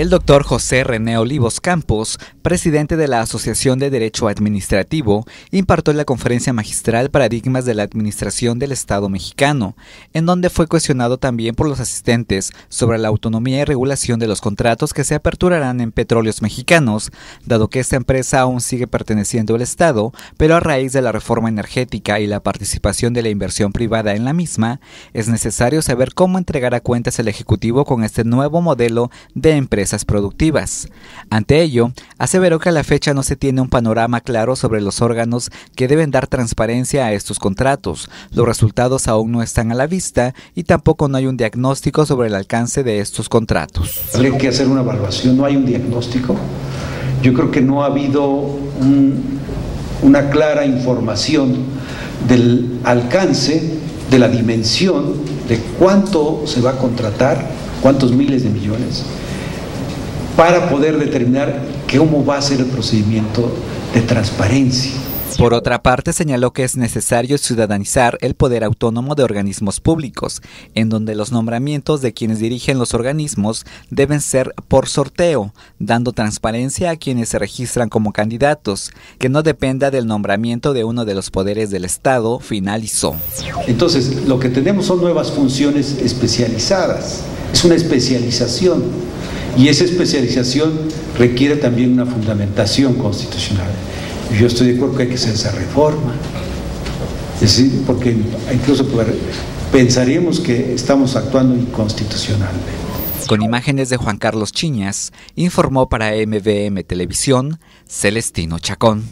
El doctor José René Olivos Campos, presidente de la Asociación de Derecho Administrativo, impartió la conferencia magistral Paradigmas de la Administración del Estado mexicano, en donde fue cuestionado también por los asistentes sobre la autonomía y regulación de los contratos que se aperturarán en petróleos mexicanos, dado que esta empresa aún sigue perteneciendo al Estado, pero a raíz de la reforma energética y la participación de la inversión privada en la misma, es necesario saber cómo entregar a cuentas el Ejecutivo con este nuevo modelo de empresa productivas. Ante ello, aseveró que a la fecha no se tiene un panorama claro sobre los órganos que deben dar transparencia a estos contratos. Los resultados aún no están a la vista y tampoco no hay un diagnóstico sobre el alcance de estos contratos. Hay que hacer una evaluación, no hay un diagnóstico. Yo creo que no ha habido una clara información del alcance, de la dimensión, de cuánto se va a contratar, cuántos miles de millones, para poder determinar cómo va a ser el procedimiento de transparencia. Por otra parte, señaló que es necesario ciudadanizar el poder autónomo de organismos públicos, en donde los nombramientos de quienes dirigen los organismos deben ser por sorteo, dando transparencia a quienes se registran como candidatos, que no dependa del nombramiento de uno de los poderes del Estado, finalizó. Entonces, lo que tenemos son nuevas funciones especializadas, es una especialización y esa especialización requiere también una fundamentación constitucional. Yo estoy de acuerdo que hay que hacer esa reforma. Es decir, porque incluso pensaríamos que estamos actuando inconstitucionalmente. Con imágenes de Juan Carlos Chiñas, informó para MVM Televisión Celestino Chacón.